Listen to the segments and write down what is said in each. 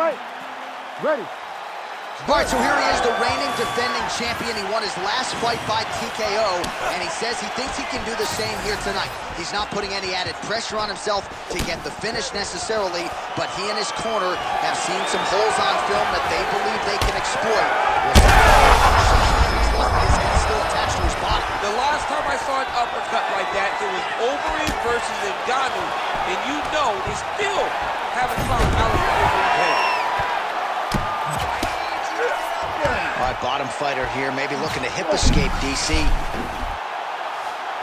ready fight? Ready. All right, so here he is, the reigning defending champion. He won his last fight by TKO, and he says he thinks he can do the same here tonight. He's not putting any added pressure on himself to get the finish necessarily, but he and his corner have seen some holes on film that they believe they can exploit. The last time I saw an uppercut like that, it was Overeem versus Ngannou, and you know they still haven't found Alex Overeem's head. All right, bottom fighter here, maybe looking to hip escape, DC.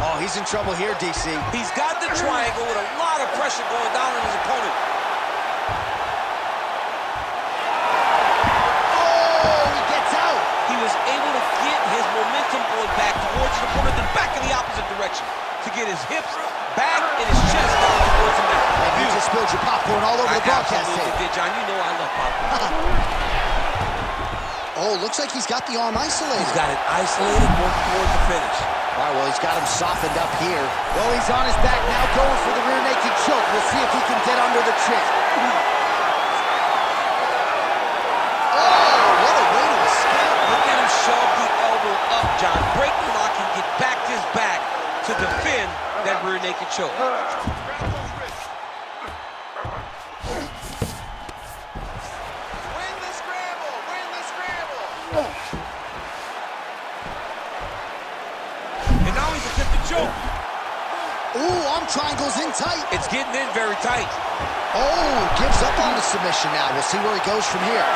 Oh, he's in trouble here, DC. He's got the triangle with a lot of to get his hips back and his chest down towards him. And you just spilled your popcorn all over I the broadcast absolutely did, John. You know I love popcorn. Oh, looks like he's got the arm isolated. He's got it isolated, working towards the finish. All right, well, he's got him softened up here. Well, he's on his back now, going for the rear naked choke. We'll see if he can get under the chin. Oh, what a way. Look at him shove the elbow up, John. Break the lock and get back to his back to defend that rear naked choke. Win the scramble! Win the scramble! And now he's attempting choke. Ooh, arm triangle's in tight. It's getting in very tight. Oh, gives up on the submission now. We'll see where he goes from here.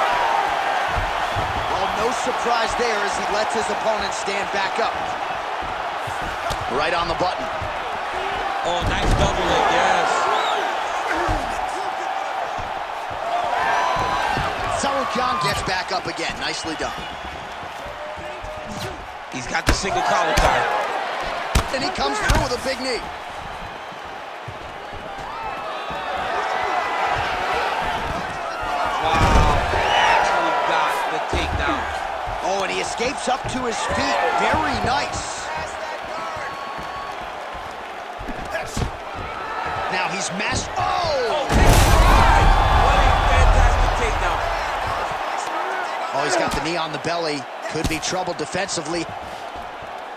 Well, no surprise there as he lets his opponent stand back up. Right on the button. Oh, nice double leg, yes. Tsarukyan gets back up again. Nicely done. He's got the single collar tie. And he comes through with a big knee. Wow, actually got the takedown. Oh, and he escapes up to his feet. Very nice. Now. Oh, Oh! What a fantastic takedown. Oh, he's got the knee on the belly. Could be trouble defensively.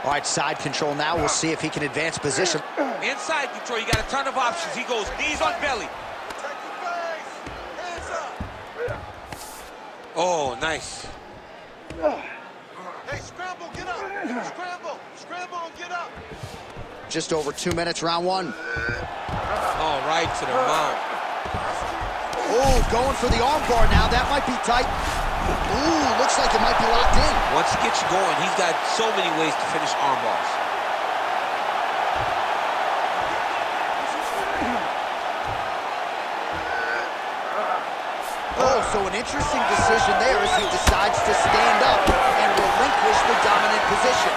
All right, side control now. We'll see if he can advance position. Inside control, you got a ton of options. He goes knees on belly. Protect your face! Hands up! Oh, nice. Hey, scramble, get up! Scramble! Scramble and get up! Just over two minutes, round one. Oh, right to the mount. Oh, going for the armbar now. That might be tight. Ooh, looks like it might be locked in. Once he gets you going, he's got so many ways to finish arm bars. Oh, so an interesting decision there as he decides to stand up and relinquish the dominant position.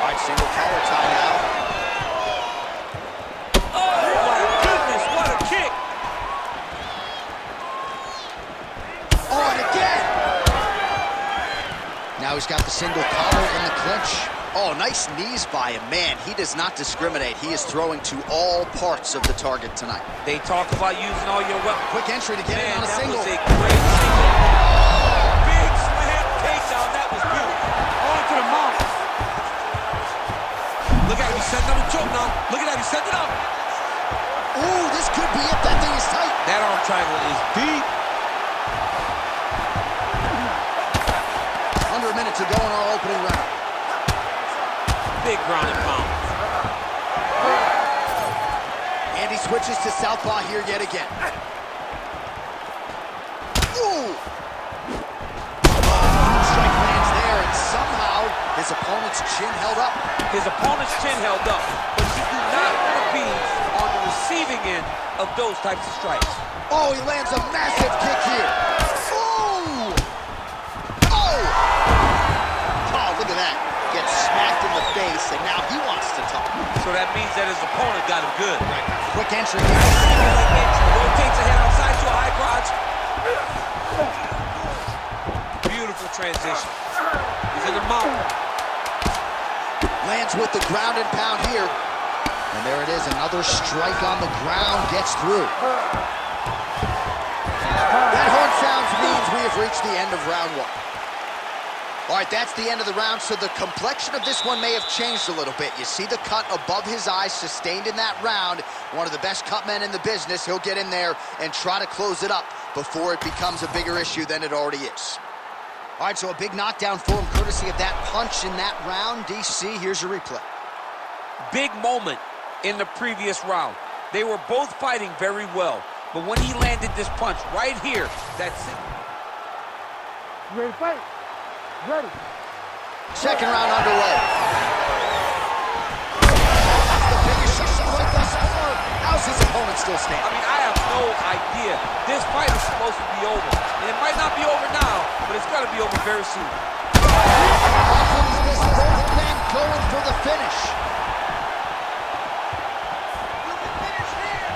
All right, single collar tie now. Oh, my goodness, what a kick. Oh, and again! Now he's got the single collar in the clinch. Oh, nice knees by him. Man, he does not discriminate. He is throwing to all parts of the target tonight. They talk about using all your weapons. Quick entry to get Man, in on a that single. was a great single. Big slam takedown. That was beautiful. On to the mount. Look at him. He's setting up a choke now. Look at that. He's setting it up. Ooh, this could be it. That thing is tight. That arm triangle is deep. To go in our opening round. Big ground and pound. And he switches to southpaw here yet again. Ooh! Strike lands there, and somehow his opponent's chin held up. His opponent's chin held up, but you do not want to be on the receiving end of those types of strikes. Oh, he lands a massive kick here. That means that his opponent got him good. Right. Quick entry. Rotates ahead outside to a high crotch. Beautiful transition. He's in the mount. Lands with the ground and pound here. And there it is, another strike on the ground gets through. That horn sounds means we have reached the end of round one. All right, that's the end of the round, so the complexion of this one may have changed a little bit. You see the cut above his eyes sustained in that round. One of the best cut men in the business. He'll get in there and try to close it up before it becomes a bigger issue than it already is. All right, so a big knockdown for him, courtesy of that punch in that round. DC, here's your replay. Big moment in the previous round. They were both fighting very well, but when he landed this punch right here, that's it. You ready to fight? Ready. Second round underway. That's the biggest shot thus far. How's his opponent still I mean, I have no idea. This fight is supposed to be over. And it might not be over now, but it's got to be over very soon. How comes this both men going for the finish? You can finish here.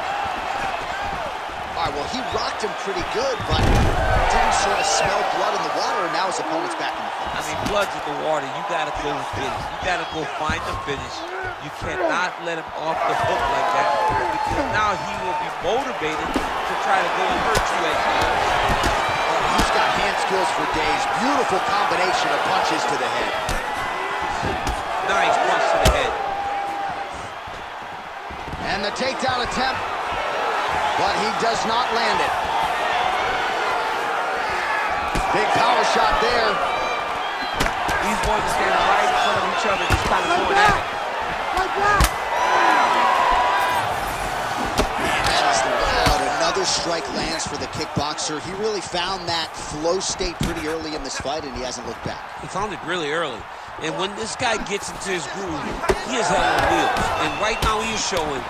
All right, well, he rocked him pretty good, but didn't sort of smell blood in the water, and now his opponent's back in the I fight. mean, blood's in the water. You got to go finish. You got to go find the finish. You cannot let him off the hook like that because now he will be motivated to try to go and hurt you at end. He's got hand skills for days. Beautiful combination of punches to the head. Nice punch to the head. And the takedown attempt, but he does not land it. Big power shot there. These boys are standing right in front of each other, just kind of going at it. Like that. That is loud. Another strike lands for the kickboxer. He really found that flow state pretty early in this fight, and he hasn't looked back. He found it really early. And when this guy gets into his groove, he is hell on wheels. And right now he is showing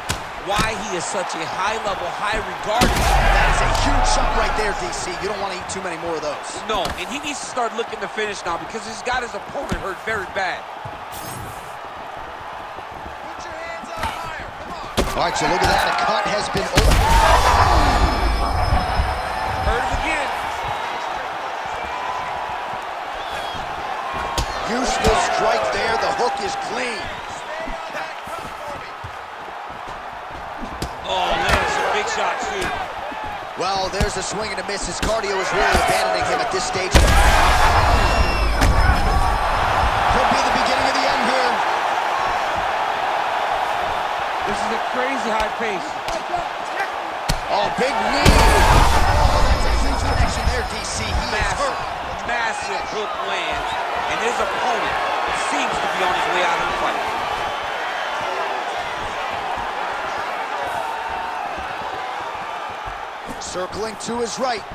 why he is such a high-level, high-regarded. That is a huge shot right there, DC. You don't want to eat too many more of those. No, and he needs to start looking to finish now because he's got his opponent hurt very bad. Put your hands up higher. Come on. All right, so look at that. A cut has been opened. Hurt it again. Useful strike there. The hook is clean. Oh, landed some big shots, too. Well, there's a swing and a miss. His cardio is really abandoning him at this stage. Could be the beginning of the end here. This is a crazy high pace. Oh, big knee. Oh, that's a huge connection there, DC. He is hurt. massive hook lands, and his opponent seems to be on his way out of the fight. Circling to his right.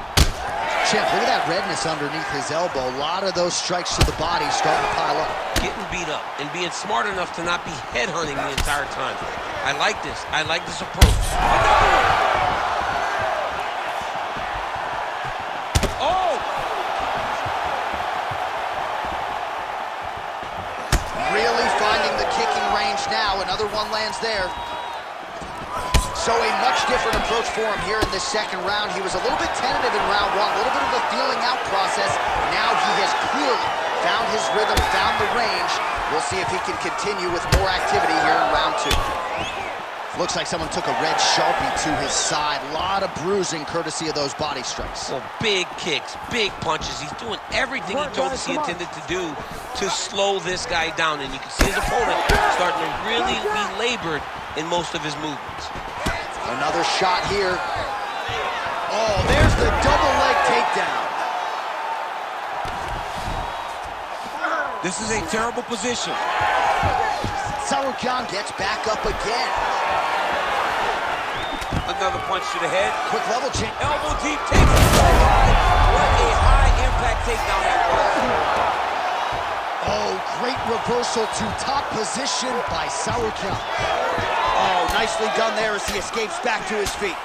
Champ, look at that redness underneath his elbow. A lot of those strikes to the body starting to pile up. getting beat up and being smart enough to not be headhunting the entire time. I like this. I like this approach. Oh! Really finding the kicking range now. Another one lands there. So a much different approach for him here in this second round. He was a little bit tentative in round one, a little bit of a feeling out process. Now he has clearly found his rhythm, found the range. We'll see if he can continue with more activity here in round two. Looks like someone took a red Sharpie to his side. A lot of bruising courtesy of those body strikes. Well, big kicks, big punches. He's doing everything he told us he intended to do to slow this guy down. And you can see his opponent starting to really be labored in most of his movements. Another shot here. Oh, there's the double leg takedown. This is a terrible position. Tsarukyan gets back up again. Another punch to the head. Quick level change. Elbow deep takes it. What a high impact takedown that was. Oh, great reversal to top position by Tsarukyan. Oh, nicely done there as he escapes back to his feet.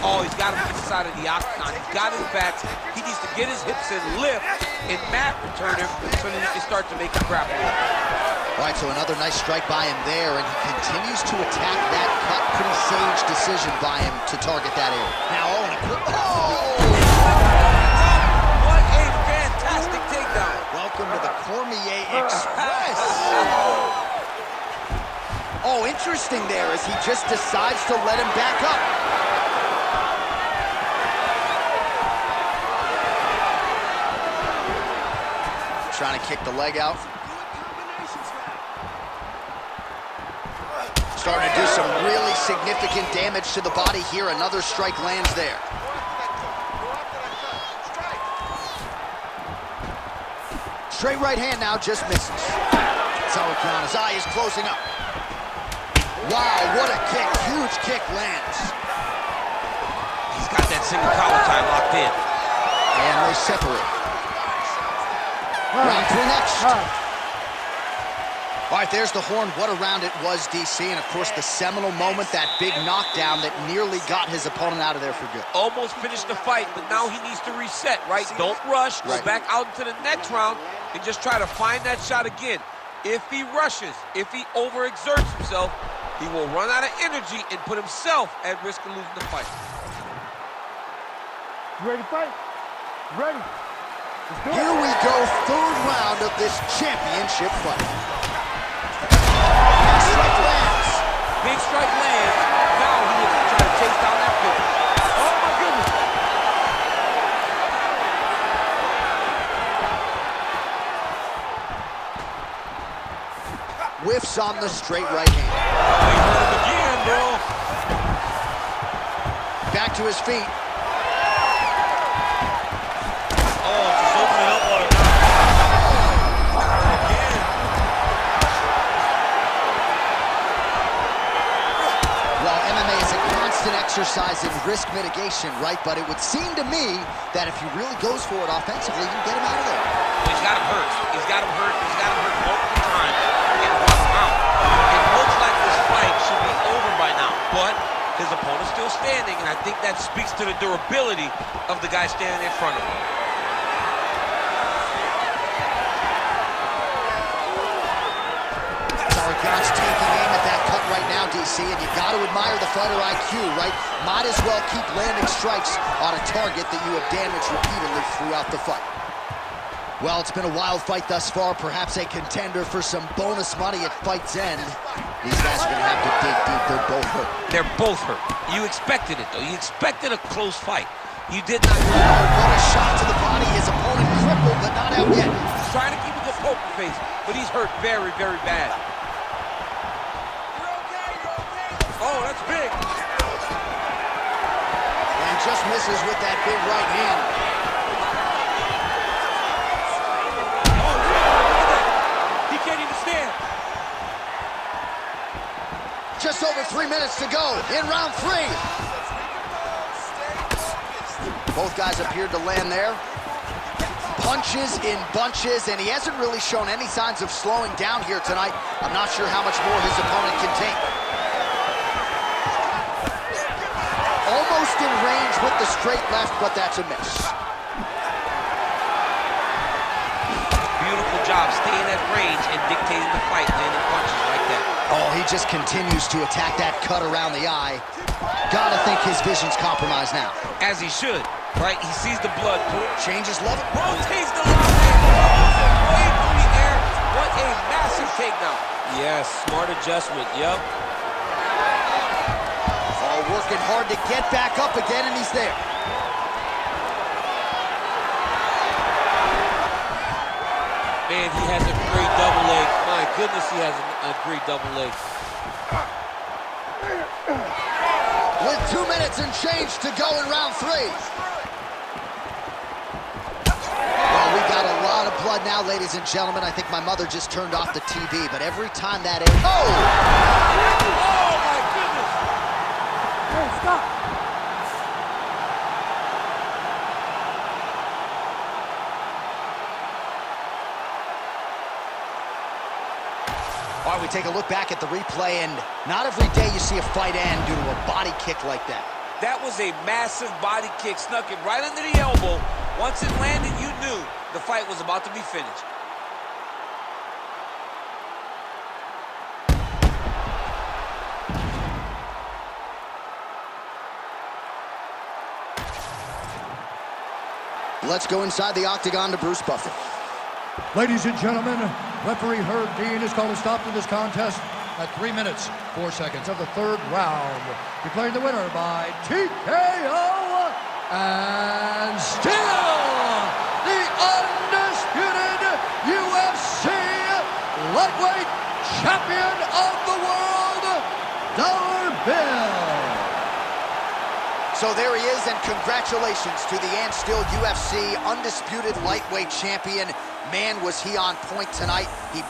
Oh, he's got him inside of the octagon. He's got his back. He needs to get his hips in lift and Matt return him so that he can start to make a grapple. All right, so another nice strike by him there, and he continues to attack that cut. Pretty sage decision by him to target that area. Now, oh, and a quick, oh! What a fantastic takedown. Welcome to the Cormier Express. Oh, Oh, interesting there as he just decides to let him back up. Trying to kick the leg out. Starting to do some really significant damage to the body here. Another strike lands there. Straight right hand now just misses. Tsarukyan, his eye is closing up. Wow, what a kick. Huge kick lands. He's got that single collar tie locked in. And they separate. Round three next. All right, there's the horn. What a round it was, DC. And, of course, the seminal moment, that big knockdown that nearly got his opponent out of there for good. Almost finished the fight, but now he needs to reset, right? Don't rush. Go Right. back out into the next round and just try to find that shot again. If he rushes, if he overexerts himself, he will run out of energy and put himself at risk of losing the fight. You ready to fight? Ready. Let's do it. Here we go, third round of this championship fight. Big Strike lands. Big strike lands. Now he looks to try to chase down that finish. Oh, my goodness. Whiffs on the straight right hand. They hurt him again, bro. Back to his feet. Oh, exercise in risk mitigation, right? But it would seem to me that if he really goes for it offensively, you can get him out of there. He's got him hurt. He's got him hurt. He's got him hurt multiple times one round. It looks like this fight should be over by now, but his opponent's still standing, and I think that speaks to the durability of the guy standing in front of him. Tsarukyan's taking aim at that cut right now, DC, and you got to admire the fighter IQ, right? Might as well keep landing strikes on a target that you have damaged repeatedly throughout the fight. Well, it's been a wild fight thus far, perhaps a contender for some bonus money at fight's end. These guys are going to have to dig deep. They're both hurt. They're both hurt. You expected it, though. You expected a close fight. You did not. Oh, what a shot to the body. His opponent crippled, but not out yet. He's trying to keep a good poker face, but he's hurt very, very bad. Oh, that's big. And just misses with that big right hand. Just over three minutes to go in round three. Both guys appeared to land there. Punches in bunches, and he hasn't really shown any signs of slowing down here tonight. I'm not sure how much more his opponent can take. Almost in range with the straight left, but that's a miss. Beautiful job staying at range and dictating the fight, landing punches that. Oh, he just continues to attack that cut around the eye. Gotta think his vision's compromised now. As he should, right? He sees the blood pool. Changes level. Rotates the left hand. Way through the air. What a massive takedown. Yes, smart adjustment. Yep. All working hard to get back up again, and he's there. Man, he has a great double leg. My goodness, he has a, a great double leg. With two minutes and change to go in round three. Well, we got a lot of blood now, ladies and gentlemen. I think my mother just turned off the TV, but every time that... Oh! Oh, my goodness. Hey, stop. All right, we take a look back at the replay, and not every day you see a fight end due to a body kick like that. That was a massive body kick, snuck it right under the elbow. Once it landed, you knew the fight was about to be finished. Let's go inside the octagon to Bruce Buffer. Ladies and gentlemen, referee Herb Dean has called a stop to this contest at 3 minutes, 4 seconds of the third round. Declaring the winner by TKO and still the undisputed UFC lightweight champion of the world, Dollar Bill. So there he is, and congratulations to the and still UFC undisputed lightweight champion. Man, was he on point tonight. He